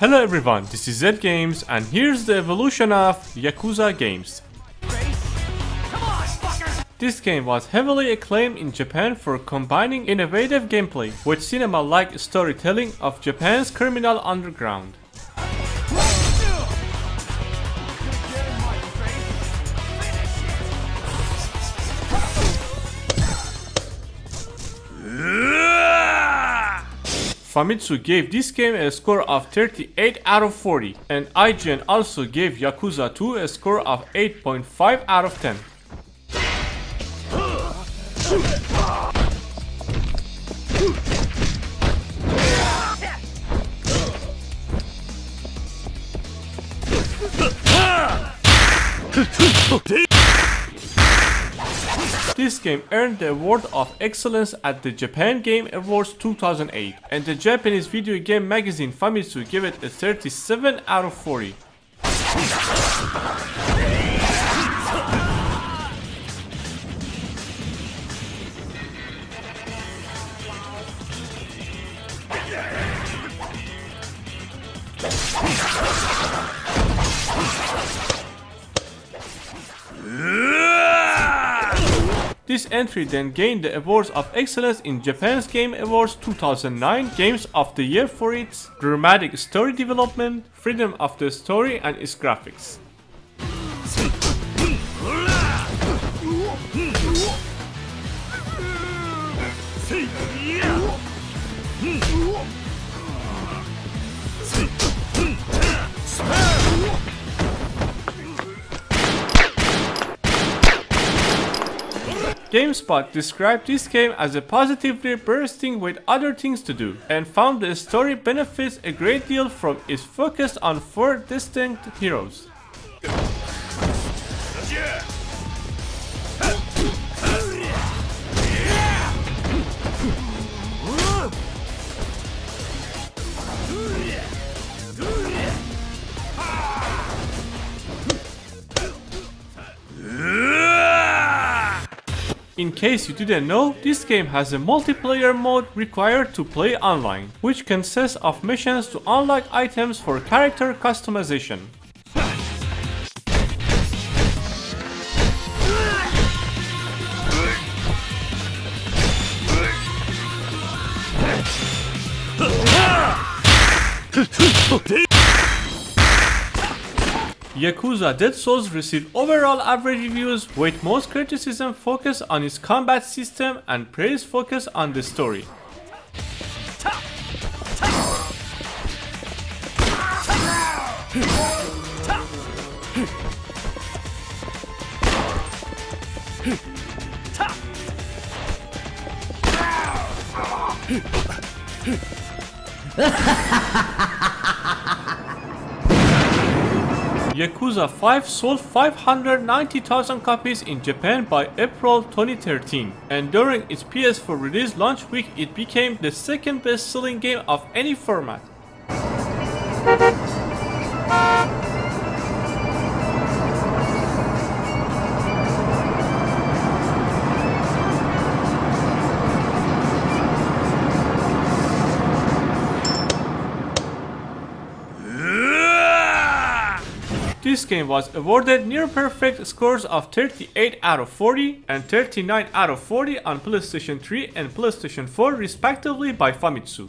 Hello everyone, this is Zet GameZ and here's the evolution of Yakuza games. This game was heavily acclaimed in Japan for combining innovative gameplay with cinema-like storytelling of Japan's criminal underground. Famitsu gave this game a score of 38 out of 40, and IGN also gave Yakuza 2 a score of 8.5 out of 10. Game earned the award of excellence at the Japan Game Awards 2008 and the Japanese video game magazine Famitsu gave it a 37 out of 40. This entry then gained the awards of excellence in Japan's Game Awards 2009 Games of the Year for its dramatic story development, freedom of the story and its graphics. GameSpot described this game as a positively bursting with other things to do, and found the story benefits a great deal from its focus on four distinct heroes. In case you didn't know, this game has a multiplayer mode required to play online, which consists of missions to unlock items for character customization. Yakuza Dead Souls received overall average reviews with most criticism focused on its combat system and praise focused on the story. Yakuza 5 sold 590,000 copies in Japan by April 2013, and during its PS4 release launch week it became the second best-selling game of any format. This game was awarded near perfect scores of 38 out of 40 and 39 out of 40 on PlayStation 3 and PlayStation 4 respectively by Famitsu.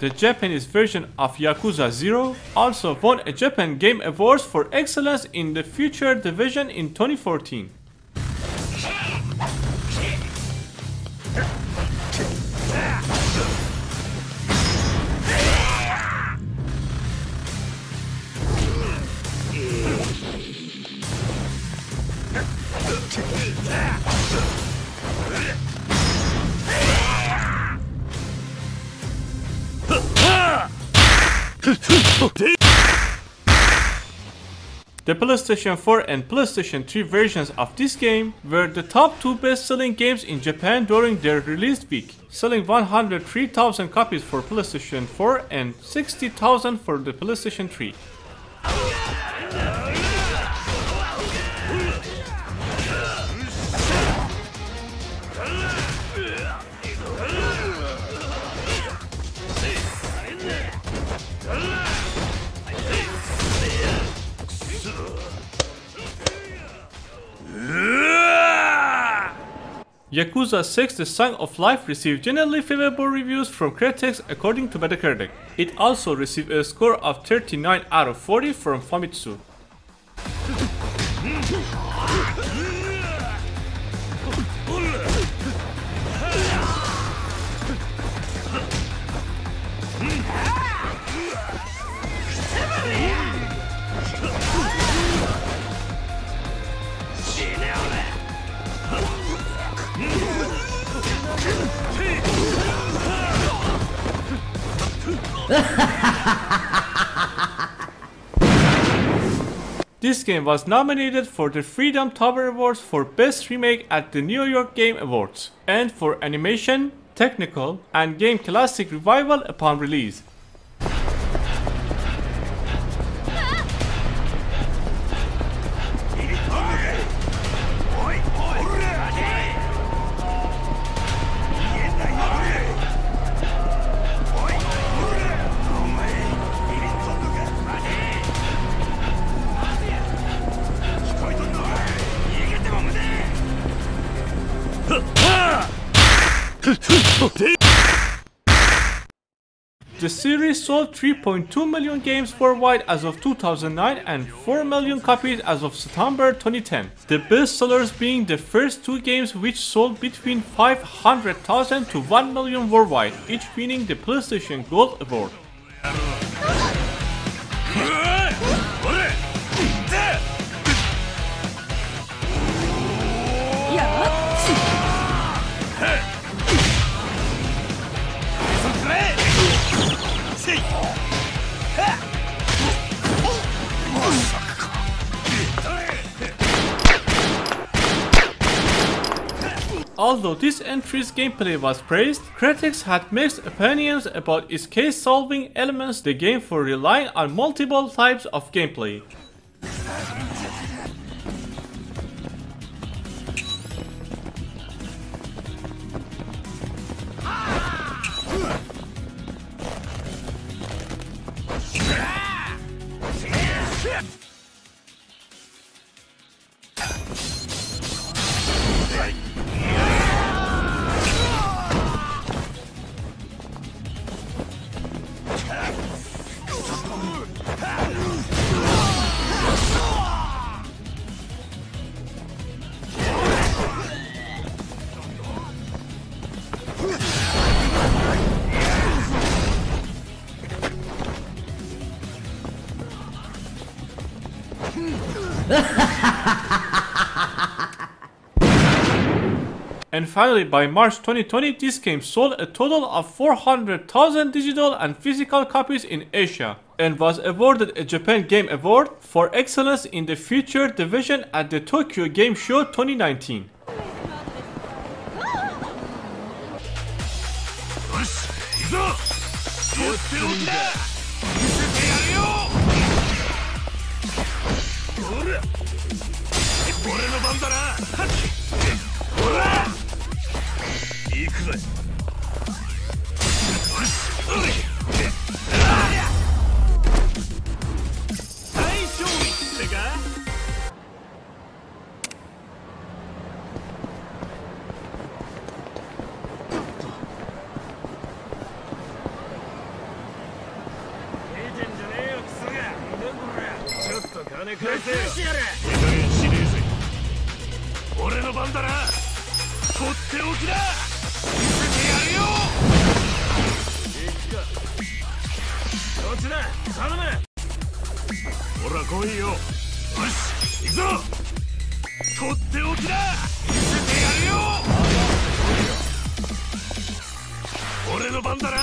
The Japanese version of Yakuza 0 also won a Japan Game Awards for Excellence in the Future Division in 2014. The PlayStation 4 and PlayStation 3 versions of this game were the top two best-selling games in Japan during their release week, selling 103,000 copies for PlayStation 4 and 60,000 for the PlayStation 3. Yakuza 6 The Song of Life received generally favorable reviews from critics according to Metacritic. It also received a score of 39 out of 40 from Famitsu. This game was nominated for the Freedom Tower Awards for Best Remake at the New York Game Awards and for Animation, Technical, and Game Classic Revival upon release. The series sold 3.2 million games worldwide as of 2009 and 4 million copies as of September 2010. The best sellers being the first two games which sold between 500,000 to 1 million worldwide, each winning the PlayStation Gold Award. Although this entry's gameplay was praised, critics had mixed opinions about its case-solving elements the game for relying on multiple types of gameplay. Ah! and finally by March 2020 this game sold a total of 400,000 digital and physical copies in Asia and was awarded a Japan Game Award for excellence in the future division at the Tokyo Game Show 2019. 俺こ頼むほら来いよ。し行くぞっておきだ見せてやるよ俺の番だな